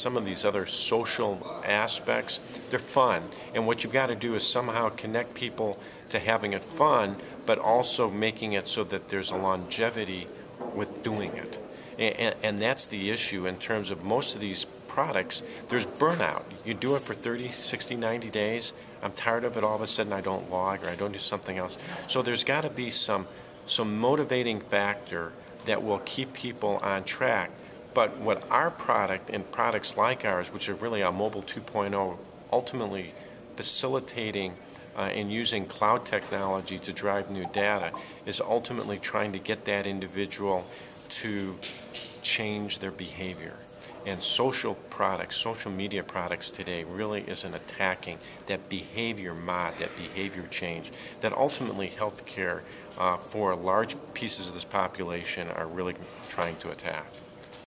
some of these other social aspects, they're fun. And what you've got to do is somehow connect people to having it fun, but also making it so that there's a longevity with doing it. And, and, that's the issue in terms of most of these products. There's burnout. You do it for 30, 60, 90 days. I'm tired of it. All of a sudden, I don't log or I don't do something else. So there's got to be some some motivating factor that will keep people on track. But what our product and products like ours, which are really our Mobile 2.0, ultimately facilitating uh, and using cloud technology to drive new data, is ultimately trying to get that individual to change their behavior. And social products, social media products today really isn't attacking that behavior mod, that behavior change, that ultimately healthcare uh, for large pieces of this population are really trying to attack.